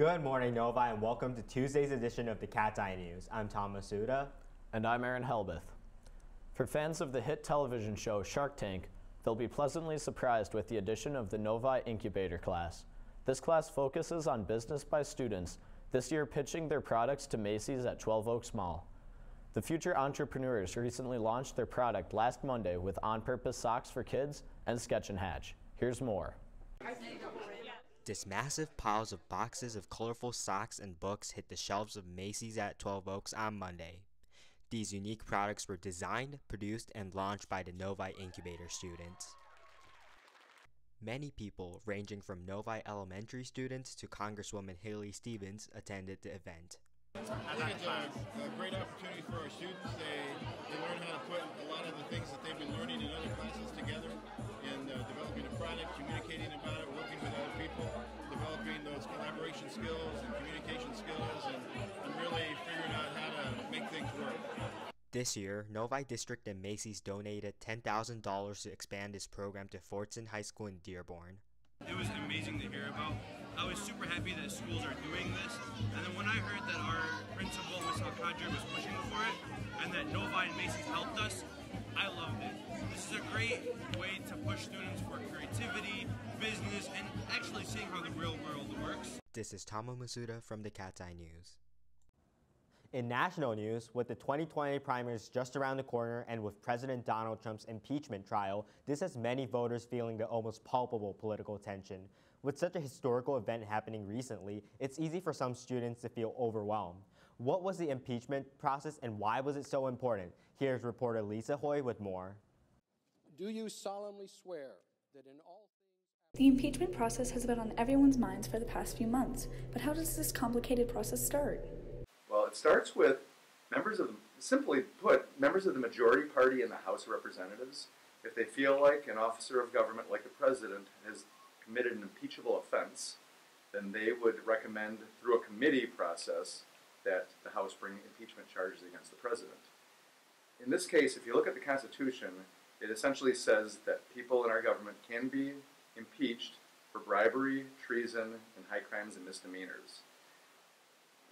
Good morning, Novi, and welcome to Tuesday's edition of the Cat's Eye News. I'm Tom Masuda. And I'm Aaron Helbeth. For fans of the hit television show Shark Tank, they'll be pleasantly surprised with the addition of the Novi Incubator class. This class focuses on business by students, this year pitching their products to Macy's at 12 Oaks Mall. The future entrepreneurs recently launched their product last Monday with On Purpose Socks for Kids and Sketch and Hatch. Here's more. This massive piles of boxes of colorful socks and books hit the shelves of Macy's at 12 Oaks on Monday. These unique products were designed, produced, and launched by the Novi Incubator students. Many people, ranging from Novi elementary students to Congresswoman Haley Stevens, attended the event. I think it's a, a, great opportunity for our students. They, skills and communication skills, and, and really figuring out how to make things work. This year, Novi District and Macy's donated $10,000 to expand this program to Fordson High School in Dearborn. It was amazing to hear about. I was super happy that schools are doing this. And then when I heard that our principal, Ms. Alcadre, was pushing for it, and that Novi and Macy's helped us, I loved it. This is a great way to push students for creativity, business, and actually seeing how the real world works. This is Tomo Masuda from the Cat's Eye News. In national news, with the 2020 primaries just around the corner and with President Donald Trump's impeachment trial, this has many voters feeling the almost palpable political tension. With such a historical event happening recently, it's easy for some students to feel overwhelmed. What was the impeachment process and why was it so important? Here's reporter Lisa Hoy with more. Do you solemnly swear that in all the impeachment process has been on everyone's minds for the past few months, but how does this complicated process start? Well, it starts with members of, the, simply put, members of the majority party in the House of Representatives, if they feel like an officer of government like the president has committed an impeachable offense, then they would recommend through a committee process that the House bring impeachment charges against the president. In this case, if you look at the Constitution, it essentially says that people in our government can be impeached for bribery, treason, and high crimes and misdemeanors.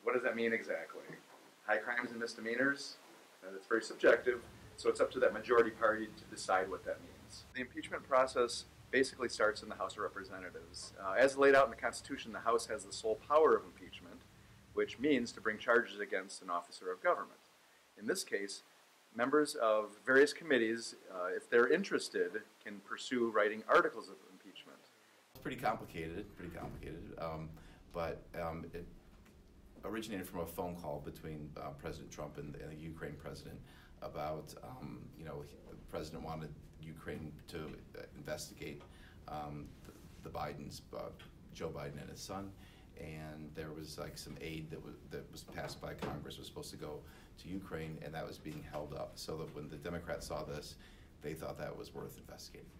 What does that mean exactly? High crimes and misdemeanors? Uh, that's very subjective, so it's up to that majority party to decide what that means. The impeachment process basically starts in the House of Representatives. Uh, as laid out in the Constitution, the House has the sole power of impeachment, which means to bring charges against an officer of government. In this case, members of various committees, uh, if they're interested, can pursue writing articles of impeachment. It's pretty complicated, pretty complicated, um, but um, it originated from a phone call between uh, President Trump and, and, the Ukraine president about, um, you know, the president wanted Ukraine to investigate um, the, the, Bidens, uh, Joe Biden and his son, and there was like some aid that was, that was passed by Congress was supposed to go to Ukraine, and that was being held up. So that when the Democrats saw this, they thought that was worth investigating.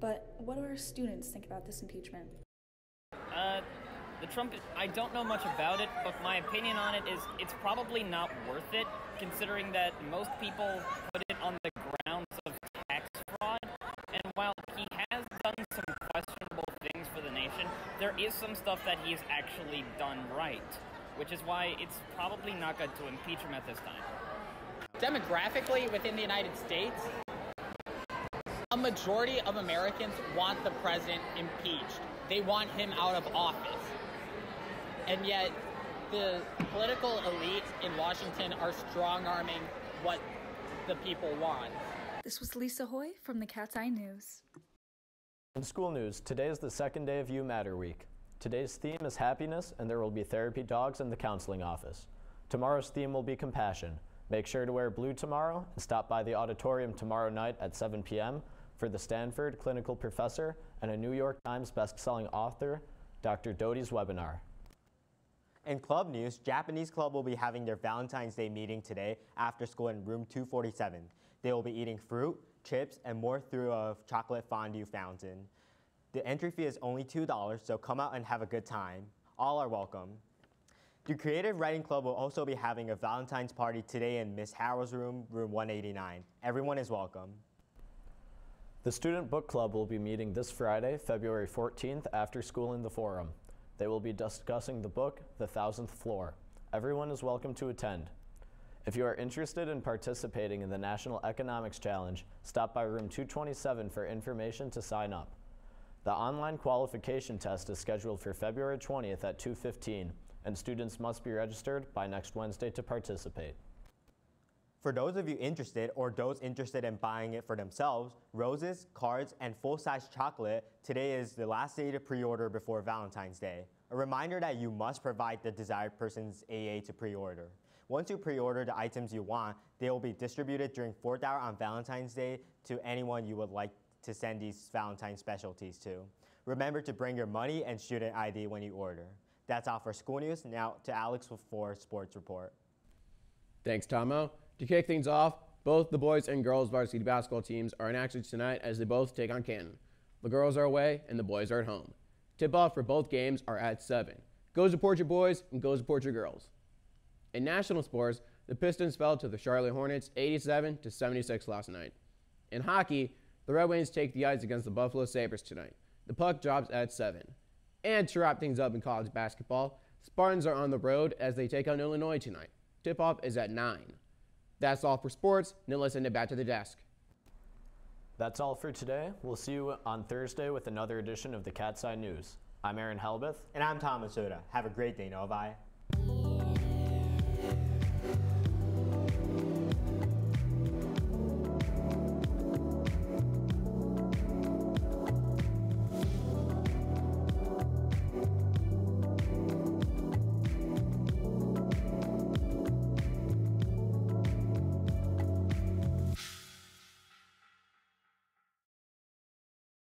But what do our students think about this impeachment? Trump, I don't know much about it, but my opinion on it is it's probably not worth it, considering that most people put it on the grounds of tax fraud. And while he has done some questionable things for the nation, there is some stuff that he's actually done right, which is why it's probably not good to impeach him at this time. Demographically, within the United States, a majority of Americans want the president impeached. They want him out of office and yet the political elite in Washington are strong arming what the people want. This was Lisa Hoy from the Cat's Eye News. In school news, today is the second day of You Matter Week. Today's theme is happiness, and there will be therapy dogs in the counseling office. Tomorrow's theme will be compassion. Make sure to wear blue tomorrow and stop by the auditorium tomorrow night at 7 p.m. for the Stanford clinical professor and a New York Times bestselling author, Dr. Doty's webinar. In club news, Japanese Club will be having their Valentine's Day meeting today after school in room 247. They will be eating fruit, chips, and more through a chocolate fondue fountain. The entry fee is only $2, so come out and have a good time. All are welcome. The Creative Writing Club will also be having a Valentine's party today in Miss Harrell's room, room 189. Everyone is welcome. The Student Book Club will be meeting this Friday, February 14th, after school in the Forum. They will be discussing the book, The Thousandth Floor. Everyone is welcome to attend. If you are interested in participating in the National Economics Challenge, stop by room 227 for information to sign up. The online qualification test is scheduled for February 20th at 2.15, and students must be registered by next Wednesday to participate. For those of you interested or those interested in buying it for themselves, roses, cards, and full-size chocolate, today is the last day to pre-order before Valentine's Day. A reminder that you must provide the desired person's AA to pre-order. Once you pre-order the items you want, they will be distributed during 4th hour on Valentine's Day to anyone you would like to send these Valentine specialties to. Remember to bring your money and student ID when you order. That's all for school news. Now to Alex for Sports Report. Thanks, Tomo. To kick things off, both the boys and girls varsity basketball teams are in action tonight as they both take on Canton. The girls are away and the boys are at home. Tip off for both games are at 7. Go support your boys and go support your girls. In national sports, the Pistons fell to the Charlotte Hornets 87 to 76 last night. In hockey, the Red Wings take the ice against the Buffalo Sabres tonight. The puck drops at 7. And to wrap things up in college basketball, Spartans are on the road as they take on Illinois tonight. Tip off is at 9. That's all for sports. Now let's send it back to the desk. That's all for today. We'll see you on Thursday with another edition of the Cat's Eye News. I'm Aaron Helbeth. And I'm Tomo Masuda. Have a great day, Novi.